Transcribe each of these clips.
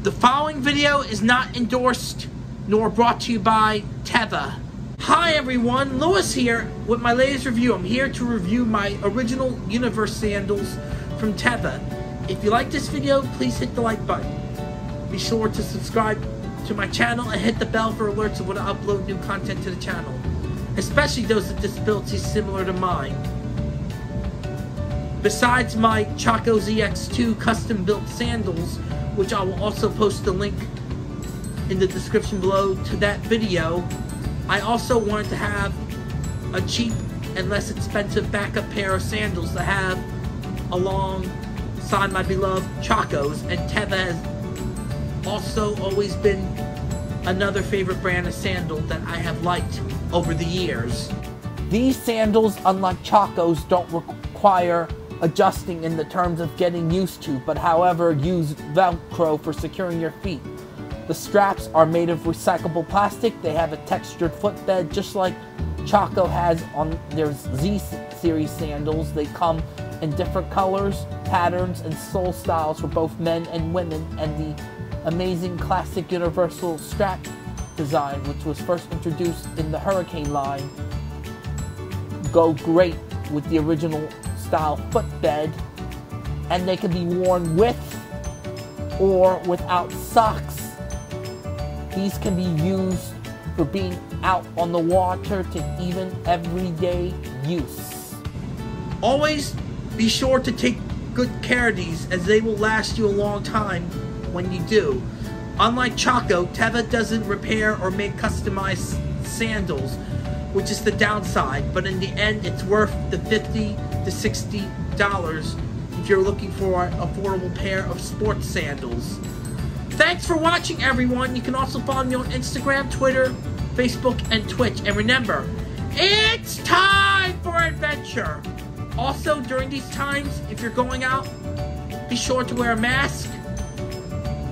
The following video is not endorsed nor brought to you by Teva. Hi everyone, Louis here with my latest review. I'm here to review my original Universe sandals from Teva. If you like this video, please hit the like button. Be sure to subscribe to my channel and hit the bell for alerts of when I upload new content to the channel, especially those with disabilities similar to mine. Besides my Chaco ZX2 custom built sandals, which I will also post the link in the description below to that video, I also wanted to have a cheap and less expensive backup pair of sandals to have alongside my beloved Chacos, and Teva also always been another favorite brand of sandal that I have liked over the years. These sandals, unlike Chacos, don't require adjusting in the terms of getting used to, but however use Velcro for securing your feet. The straps are made of recyclable plastic. They have a textured footbed just like Chaco has on their Z series sandals. They come in different colors, patterns, and sole styles for both men and women, and the amazing classic universal strap design, which was first introduced in the Hurricane line, go great with the original style footbed, and they can be worn with or without socks. These can be used for being out on the water to even everyday use. Always be sure to take good care of these as they will last you a long time when you do. Unlike Chaco, Teva doesn't repair or make customized sandals, which is the downside, but in the end, it's worth the 50 to 60 dollars if you're looking for an affordable pair of sports sandals. Thanks for watching, everyone. You can also follow me on Instagram, Twitter, Facebook, and Twitch. And remember, it's time for adventure. Also, during these times, if you're going out, be sure to wear a mask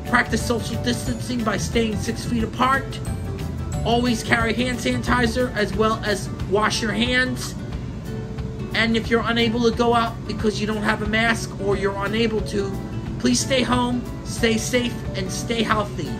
Practice social distancing by staying six feet apart. Always carry hand sanitizer as well as wash your hands. And if you're unable to go out because you don't have a mask or you're unable to, please stay home, stay safe, and stay healthy.